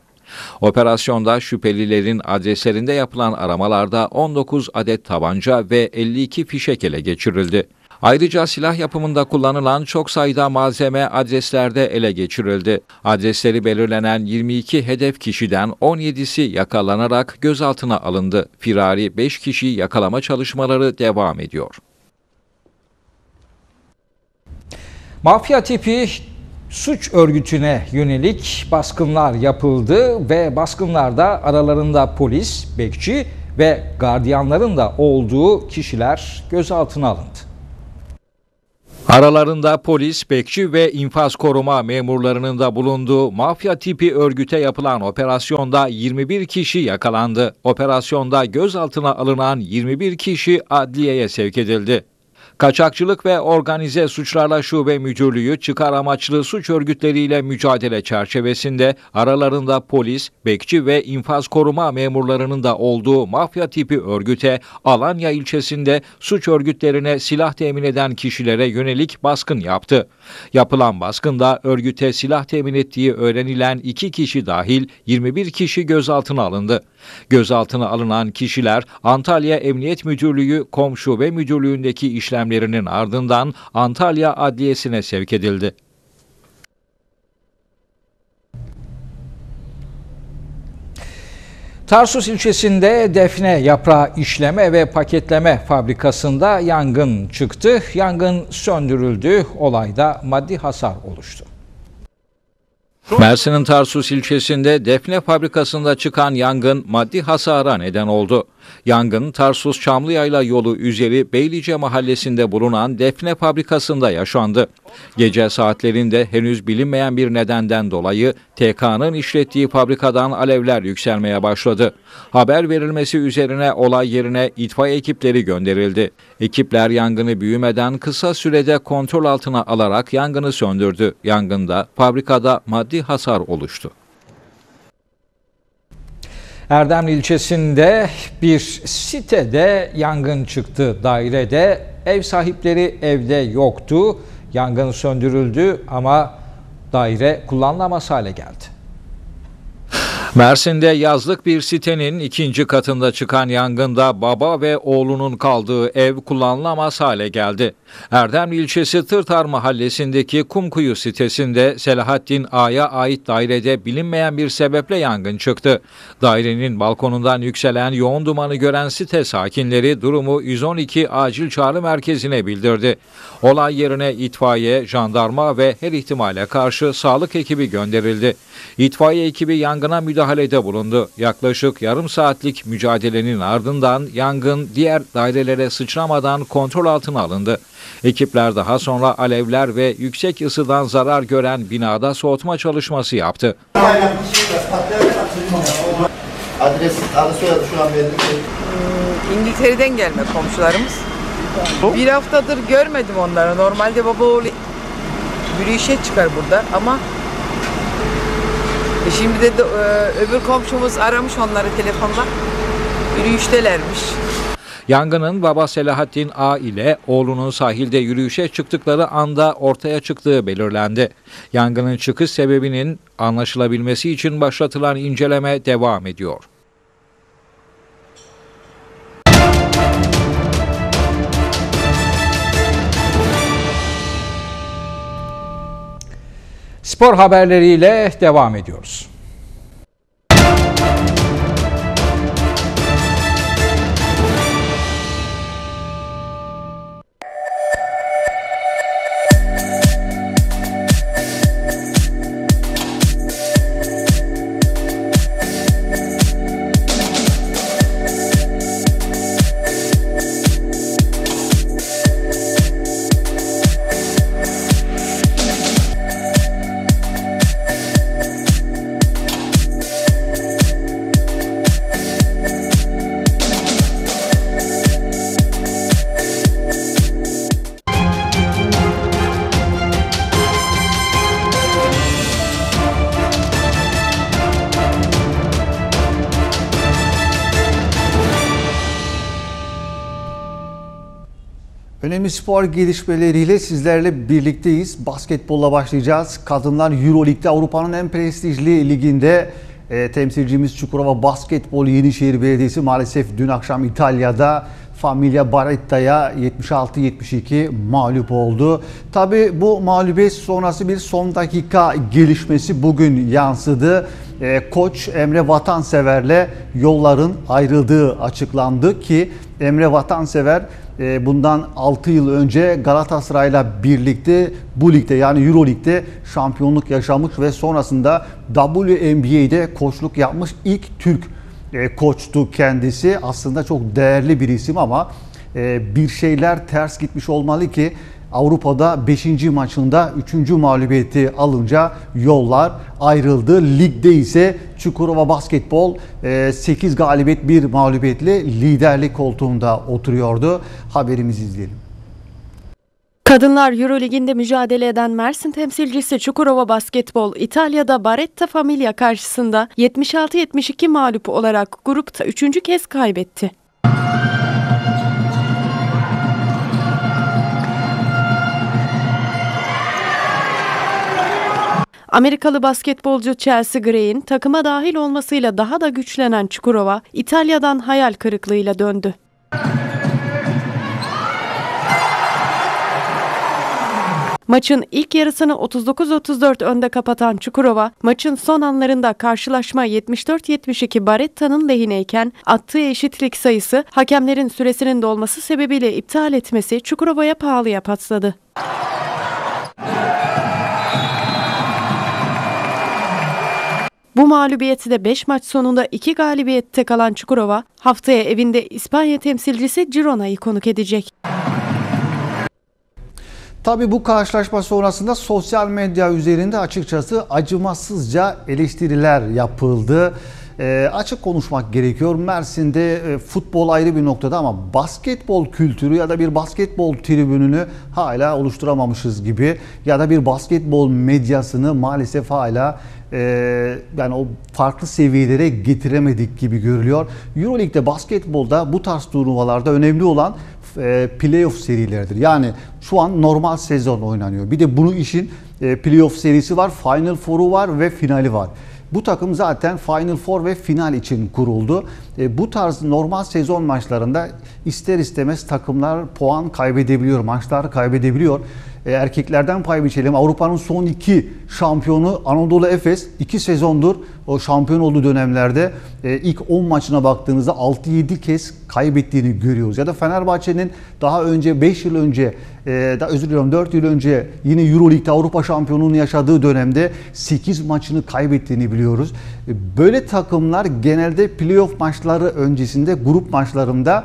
Operasyonda şüphelilerin adreslerinde yapılan aramalarda 19 adet tabanca ve 52 fişek ele geçirildi. Ayrıca silah yapımında kullanılan çok sayıda malzeme adreslerde ele geçirildi. Adresleri belirlenen 22 hedef kişiden 17'si yakalanarak gözaltına alındı. Firari 5 kişi yakalama çalışmaları devam ediyor. Mafya tipi suç örgütüne yönelik baskınlar yapıldı ve baskınlarda aralarında polis, bekçi ve gardiyanların da olduğu kişiler gözaltına alındı. Aralarında polis, bekçi ve infaz koruma memurlarının da bulunduğu mafya tipi örgüte yapılan operasyonda 21 kişi yakalandı. Operasyonda gözaltına alınan 21 kişi adliyeye sevk edildi. Kaçakçılık ve Organize Suçlarla Şube Müdürlüğü çıkar amaçlı suç örgütleriyle mücadele çerçevesinde aralarında polis, bekçi ve infaz koruma memurlarının da olduğu mafya tipi örgüte Alanya ilçesinde suç örgütlerine silah temin eden kişilere yönelik baskın yaptı. Yapılan baskında örgüte silah temin ettiği öğrenilen iki kişi dahil 21 kişi gözaltına alındı. Gözaltına alınan kişiler Antalya Emniyet Müdürlüğü Komşu ve Müdürlüğü'ndeki işlemlerinin ardından Antalya Adliyesi'ne sevk edildi. Tarsus ilçesinde defne yaprağı işleme ve paketleme fabrikasında yangın çıktı. Yangın söndürüldü. Olayda maddi hasar oluştu. Mersin'in Tarsus ilçesinde defne fabrikasında çıkan yangın maddi hasara neden oldu. Yangın Tarsus Çamlıyayla yolu üzeri Beylice mahallesinde bulunan defne fabrikasında yaşandı. Gece saatlerinde henüz bilinmeyen bir nedenden dolayı TK'nın işlettiği fabrikadan alevler yükselmeye başladı. Haber verilmesi üzerine olay yerine itfaiye ekipleri gönderildi. Ekipler yangını büyümeden kısa sürede kontrol altına alarak yangını söndürdü. Yangında fabrikada maddi hasar oluştu. Erdemli ilçesinde bir sitede yangın çıktı. Dairede ev sahipleri evde yoktu. Yangın söndürüldü ama daire kullanılamaz hale geldi. Mersin'de yazlık bir sitenin ikinci katında çıkan yangında baba ve oğlunun kaldığı ev kullanılamaz hale geldi. Erdemli ilçesi Tırtar mahallesindeki Kumkuyu sitesinde Selahattin A'ya ait dairede bilinmeyen bir sebeple yangın çıktı. Dairenin balkonundan yükselen yoğun dumanı gören site sakinleri durumu 112 acil çağrı merkezine bildirdi. Olay yerine itfaiye, jandarma ve her ihtimale karşı sağlık ekibi gönderildi. İtfaiye ekibi yangına müdahalede bulundu. Yaklaşık yarım saatlik mücadelenin ardından yangın diğer dairelere sıçramadan kontrol altına alındı. Ekipler daha sonra alevler ve yüksek ısıdan zarar gören binada soğutma çalışması yaptı. Adres, adı soyadı şu an belli değil. İngiltere'den gelme komşularımız. Bir haftadır görmedim onları. Normalde baba oğlu yürüyüşe çıkar burada ama e şimdi de, de öbür komşumuz aramış onları telefonla. Yürüyüştelermiş. Yangının baba Selahattin A ile oğlunun sahilde yürüyüşe çıktıkları anda ortaya çıktığı belirlendi. Yangının çıkış sebebinin anlaşılabilmesi için başlatılan inceleme devam ediyor. Spor haberleriyle devam ediyoruz. Önemli spor gelişmeleriyle sizlerle birlikteyiz. Basketbolla başlayacağız. Kadınlar Euroleague'de Avrupa'nın en prestijli liginde e, temsilcimiz Çukurova Basketbol Yenişehir Belediyesi maalesef dün akşam İtalya'da Famiglia Barretta'ya 76-72 mağlup oldu. Tabi bu mağlubiyet sonrası bir son dakika gelişmesi bugün yansıdı. E, Koç Emre Vatansever'le yolların ayrıldığı açıklandı ki Emre Vatansever e, bundan 6 yıl önce Galatasaray'la birlikte bu ligde yani Euro Lig'de şampiyonluk yaşamış ve sonrasında WNBA'de koçluk yapmış ilk Türk e, koçtu kendisi. Aslında çok değerli bir isim ama e, bir şeyler ters gitmiş olmalı ki Avrupa'da 5. maçında 3. mağlubiyeti alınca yollar ayrıldı. Ligde ise Çukurova Basketbol 8 galibiyet 1 mağlubiyetle liderlik koltuğunda oturuyordu. Haberimizi izleyelim. Kadınlar Eurolig'inde mücadele eden Mersin temsilcisi Çukurova Basketbol İtalya'da Baretta Famiglia karşısında 76-72 mağlup olarak grupta 3. kez kaybetti. Amerikalı basketbolcu Chelsea Gray'in takıma dahil olmasıyla daha da güçlenen Çukurova, İtalya'dan hayal kırıklığıyla döndü. Maçın ilk yarısını 39-34 önde kapatan Çukurova, maçın son anlarında karşılaşma 74-72 Baretta'nın lehineyken attığı eşitlik sayısı hakemlerin süresinin dolması sebebiyle iptal etmesi Çukurova'ya pahalıya patladı. Bu mağlubiyeti de 5 maç sonunda 2 galibiyette kalan Çukurova, haftaya evinde İspanya temsilcisi Girona'yı konuk edecek. Tabii bu karşılaşma sonrasında sosyal medya üzerinde açıkçası acımasızca eleştiriler yapıldı. E, açık konuşmak gerekiyor. Mersin'de e, futbol ayrı bir noktada ama basketbol kültürü ya da bir basketbol tribününü hala oluşturamamışız gibi ya da bir basketbol medyasını maalesef hala e, yani o farklı seviyelere getiremedik gibi görülüyor. Euroleague'de basketbolda bu tarz turnuvalarda önemli olan e, playoff serileridir. Yani şu an normal sezon oynanıyor. Bir de bunu işin e, playoff serisi var, Final Four'u var ve finali var. Bu takım zaten Final Four ve final için kuruldu. E, bu tarz normal sezon maçlarında ister istemez takımlar puan kaybedebiliyor, maçlar kaybedebiliyor. Erkeklerden pay biçelim. Avrupa'nın son iki şampiyonu Anadolu Efes iki sezondur o şampiyon olduğu dönemlerde e, ilk 10 maçına baktığınızda 6-7 kez kaybettiğini görüyoruz. Ya da Fenerbahçe'nin daha önce 5 yıl önce e, da özür diliyorum 4 yıl önce yine Euroleague'de Avrupa şampiyonluğunu yaşadığı dönemde 8 maçını kaybettiğini biliyoruz. E, böyle takımlar genelde playoff maçları öncesinde grup maçlarında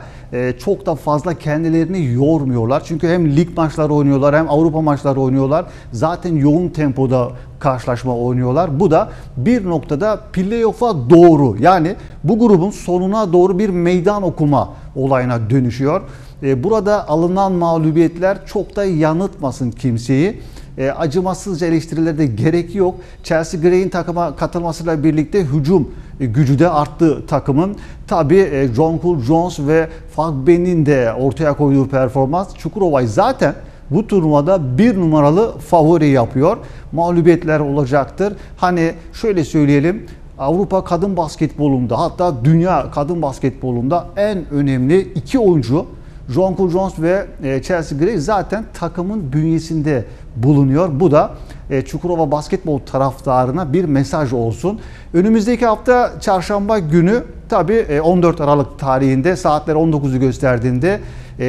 çok da fazla kendilerini yormuyorlar. Çünkü hem lig maçları oynuyorlar hem Avrupa maçları oynuyorlar. Zaten yoğun tempoda karşılaşma oynuyorlar. Bu da bir noktada playoff'a doğru yani bu grubun sonuna doğru bir meydan okuma olayına dönüşüyor. E, burada alınan mağlubiyetler çok da yanıltmasın kimseyi. E, acımasızca eleştirilerde gerek yok. Chelsea Gray'in takıma katılmasıyla birlikte hücum e, gücü de arttı takımın. Tabi John Cool Jones ve Fagben'in de ortaya koyduğu performans Çukurova'yı zaten bu turnuvada bir numaralı favori yapıyor. Mağlubiyetler olacaktır. Hani şöyle söyleyelim Avrupa kadın basketbolunda hatta dünya kadın basketbolunda en önemli iki oyuncu John Cool Jones ve e, Chelsea Gray zaten takımın bünyesinde bulunuyor. Bu da e, Çukurova basketbol taraftarına bir mesaj olsun. Önümüzdeki hafta çarşamba günü tabi 14 e, Aralık tarihinde saatler 19'u gösterdiğinde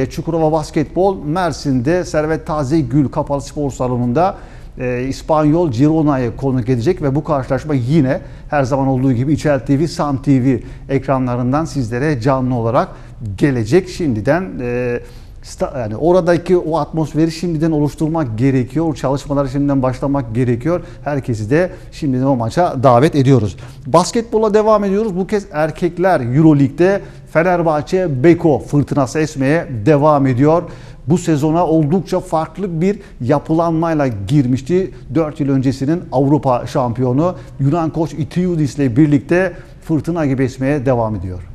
Çukurova Basketbol Mersin'de Servet Taze Gül Kapalı Spor Salonu'nda İspanyol Girona'yı konuk edecek ve bu karşılaşma yine her zaman olduğu gibi İçel TV, Sam TV ekranlarından sizlere canlı olarak gelecek. Şimdiden e, yani oradaki o atmosferi şimdiden oluşturmak gerekiyor. Çalışmalara şimdiden başlamak gerekiyor. Herkesi de şimdiden o maça davet ediyoruz. Basketbola devam ediyoruz. Bu kez erkekler Euroleague'de Fenerbahçe Beko fırtınası esmeye devam ediyor. Bu sezona oldukça farklı bir yapılanmayla girmişti. 4 yıl öncesinin Avrupa şampiyonu Yunan koç Itiudis ile birlikte fırtına gibi esmeye devam ediyor.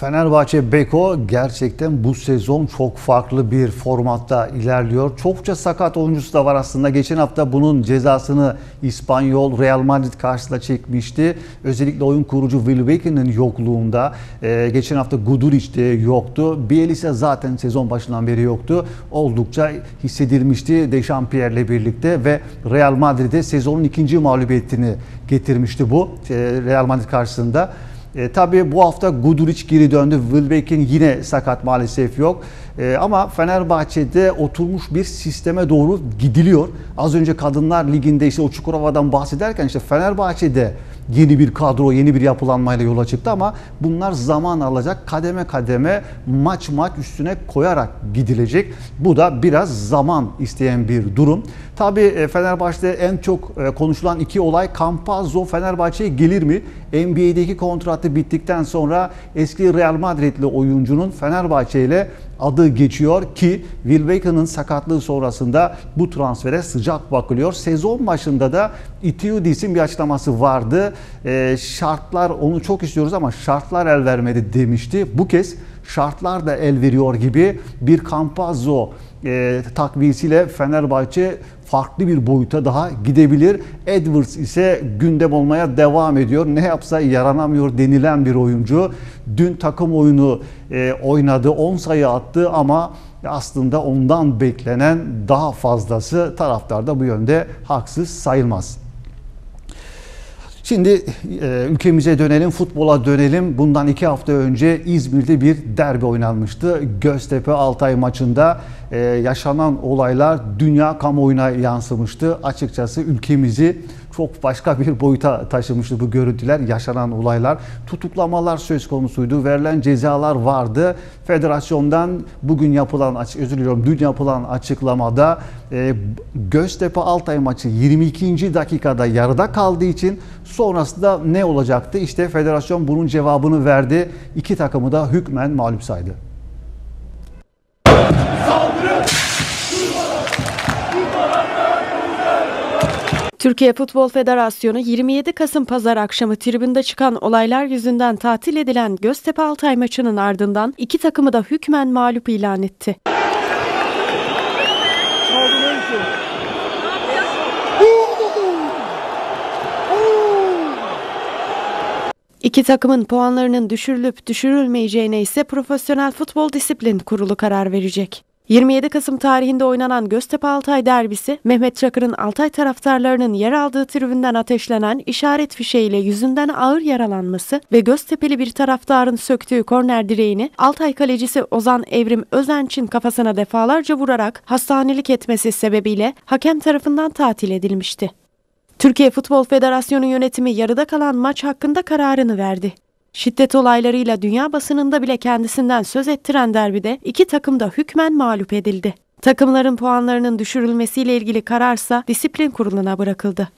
Fenerbahçe Beko gerçekten bu sezon çok farklı bir formatta ilerliyor. Çokça sakat oyuncusu da var aslında. Geçen hafta bunun cezasını İspanyol Real Madrid karşısında çekmişti. Özellikle oyun kurucu Will Bacon'ın yokluğunda. Ee, geçen hafta Guduric de yoktu. Bielisa zaten sezon başından beri yoktu. Oldukça hissedilmişti Dechampierre birlikte ve Real Madrid'e sezonun ikinci mağlubiyetini getirmişti bu. Ee, Real Madrid karşısında. E, tabii bu hafta Guduric geri döndü. Wilbeck'in yine sakat maalesef yok. E, ama Fenerbahçe'de oturmuş bir sisteme doğru gidiliyor. Az önce Kadınlar Ligi'nde işte o Çukurova'dan bahsederken işte Fenerbahçe'de yeni bir kadro, yeni bir yapılanmayla yola çıktı ama bunlar zaman alacak. Kademe kademe maç maç üstüne koyarak gidilecek. Bu da biraz zaman isteyen bir durum. Tabii e, Fenerbahçe'de en çok e, konuşulan iki olay Campazzo Fenerbahçe'ye gelir mi? NBA'deki kontratı bittikten sonra eski Real Madrid'li oyuncunun Fenerbahçe ile adı geçiyor ki Will Bacon'ın sakatlığı sonrasında bu transfere sıcak bakılıyor. Sezon başında da Itiudis'in bir açıklaması vardı. E, şartlar onu çok istiyoruz ama şartlar el vermedi demişti. Bu kez şartlar da el veriyor gibi bir Campazzo e, takviyesiyle Fenerbahçe farklı bir boyuta daha gidebilir. Edwards ise gündem olmaya devam ediyor. Ne yapsa yaranamıyor denilen bir oyuncu. Dün takım oyunu e, oynadı, 10 sayı attı ama aslında ondan beklenen daha fazlası taraftarda bu yönde haksız sayılmaz. Şimdi e, ülkemize dönelim, futbola dönelim. Bundan iki hafta önce İzmir'de bir derbi oynanmıştı. Göztepe Altay maçında e, yaşanan olaylar dünya kamuoyuna yansımıştı. Açıkçası ülkemizi çok başka bir boyuta taşımıştı bu görüntüler, yaşanan olaylar. Tutuklamalar söz konusuydu, verilen cezalar vardı. Federasyondan bugün yapılan, özür diliyorum, dün yapılan açıklamada e, Göztepe Altay maçı 22. dakikada yarıda kaldığı için sonrasında ne olacaktı? İşte federasyon bunun cevabını verdi. İki takımı da hükmen mağlup saydı. Türkiye Futbol Federasyonu 27 Kasım pazar akşamı tribünde çıkan olaylar yüzünden tatil edilen Göztepe Altay maçının ardından iki takımı da hükmen mağlup ilan etti. İki takımın puanlarının düşürülüp düşürülmeyeceğine ise Profesyonel Futbol Disiplin Kurulu karar verecek. 27 Kasım tarihinde oynanan Göztepe Altay derbisi, Mehmet Çakır'ın Altay taraftarlarının yer aldığı tribünden ateşlenen işaret fişeğiyle yüzünden ağır yaralanması ve Göztepe'li bir taraftarın söktüğü korner direğini Altay kalecisi Ozan Evrim Özenç'in kafasına defalarca vurarak hastanelik etmesi sebebiyle hakem tarafından tatil edilmişti. Türkiye Futbol Federasyonu yönetimi yarıda kalan maç hakkında kararını verdi. Şiddet olaylarıyla dünya basınında bile kendisinden söz ettiren derbide iki takım da hükmen mağlup edildi. Takımların puanlarının düşürülmesiyle ilgili kararsa disiplin kuruluna bırakıldı.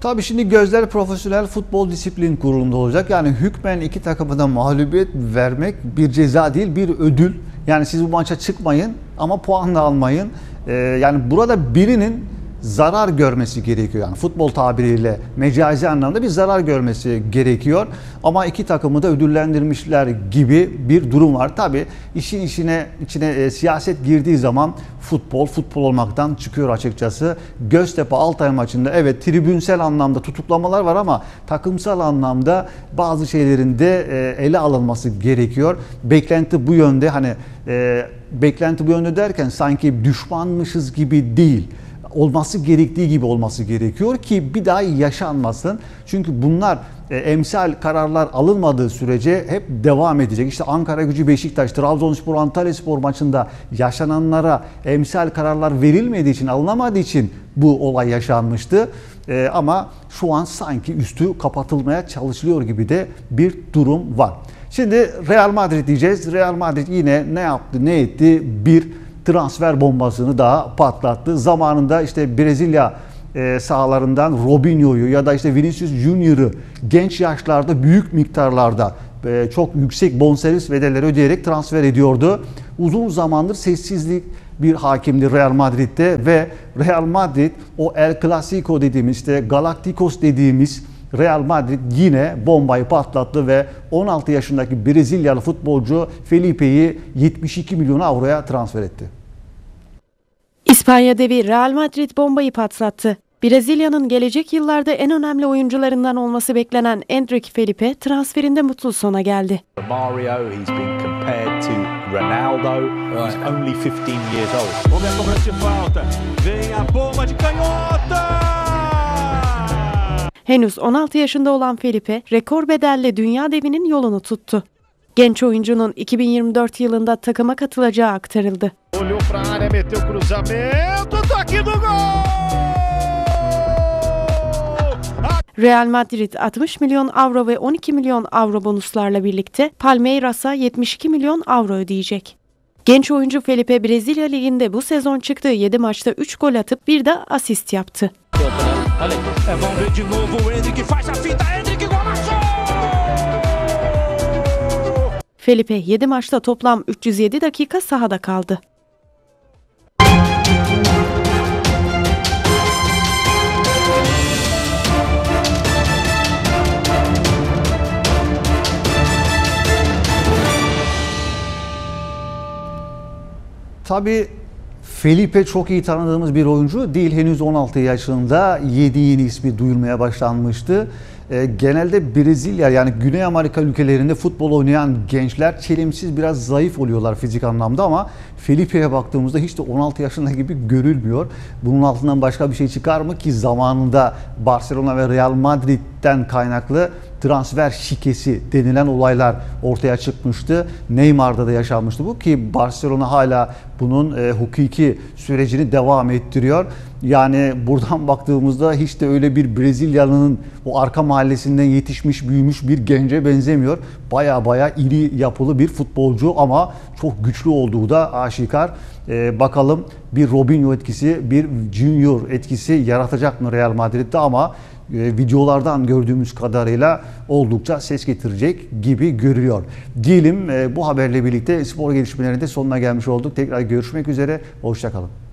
Tabii şimdi gözler profesyonel futbol disiplin kurulunda olacak. Yani hükmen iki takımı da mağlubiyet vermek bir ceza değil bir ödül. Yani siz bu maça çıkmayın ama puan da almayın. Ee, yani burada birinin zarar görmesi gerekiyor. Yani futbol tabiriyle mecazi anlamda bir zarar görmesi gerekiyor. Ama iki takımı da ödüllendirmişler gibi bir durum var. Tabi işin içine içine e, siyaset girdiği zaman futbol futbol olmaktan çıkıyor açıkçası. Göztepe Altay maçında evet tribünsel anlamda tutuklamalar var ama takımsal anlamda bazı şeylerin de e, ele alınması gerekiyor. Beklenti bu yönde hani e, beklenti bu yönde derken sanki düşmanmışız gibi değil olması gerektiği gibi olması gerekiyor ki bir daha yaşanmasın. Çünkü bunlar e, emsal kararlar alınmadığı sürece hep devam edecek. İşte Ankara Gücü Beşiktaş, Trabzonspor, Antalyaspor maçında yaşananlara emsal kararlar verilmediği için, alınamadığı için bu olay yaşanmıştı. E, ama şu an sanki üstü kapatılmaya çalışılıyor gibi de bir durum var. Şimdi Real Madrid diyeceğiz. Real Madrid yine ne yaptı, ne etti? Bir transfer bombasını daha patlattı. Zamanında işte Brezilya e, sahalarından Robinho'yu ya da işte Vinicius Junior'ı genç yaşlarda büyük miktarlarda e, çok yüksek bonservis bedelleri ödeyerek transfer ediyordu. Uzun zamandır sessizlik bir hakimdi Real Madrid'de ve Real Madrid o El Clasico dediğimiz işte Galacticos dediğimiz Real Madrid yine bombayı patlattı ve 16 yaşındaki Brezilyalı futbolcu Felipe'yi 72 milyon avroya transfer etti. İspanya devi Real Madrid bombayı patlattı. Brezilya'nın gelecek yıllarda en önemli oyuncularından olması beklenen Endrick Felipe transferinde mutlu sona geldi. Mario, he's been compared to Ronaldo. He's only 15 years old. Momento cobrança falta. Vem a bomba de canhota! Henüz 16 yaşında olan Felipe rekor bedelle dünya devinin yolunu tuttu. Genç oyuncunun 2024 yılında takıma katılacağı aktarıldı. Real Madrid 60 milyon avro ve 12 milyon avro bonuslarla birlikte Palmeiras'a 72 milyon avro ödeyecek. Genç oyuncu Felipe Brezilya Ligi'nde bu sezon çıktığı 7 maçta 3 gol atıp bir de asist yaptı. Felipe 7 maçta toplam 307 dakika sahada kaldı. Tabii Felipe çok iyi tanıdığımız bir oyuncu değil. Henüz 16 yaşında 7 yeni ismi duyulmaya başlanmıştı. E, genelde Brezilya yani Güney Amerika ülkelerinde futbol oynayan gençler çelimsiz biraz zayıf oluyorlar fizik anlamda ama Felipe'ye baktığımızda hiç de 16 yaşında gibi görülmüyor. Bunun altından başka bir şey çıkar mı ki zamanında Barcelona ve Real Madrid'den kaynaklı transfer şikesi denilen olaylar ortaya çıkmıştı. Neymar'da da yaşanmıştı bu ki Barcelona hala bunun e, hukuki sürecini devam ettiriyor. Yani buradan baktığımızda hiç de öyle bir Brezilyalı'nın o arka mahallesinden yetişmiş büyümüş bir gence benzemiyor. Baya baya iri yapılı bir futbolcu ama çok güçlü olduğu da aşikar. Ee, bakalım bir Robinho etkisi, bir Junior etkisi yaratacak mı Real Madrid'de ama videolardan gördüğümüz kadarıyla oldukça ses getirecek gibi görülüyor. Diyelim e, bu haberle birlikte spor gelişmelerinde sonuna gelmiş olduk. Tekrar görüşmek üzere, hoşçakalın.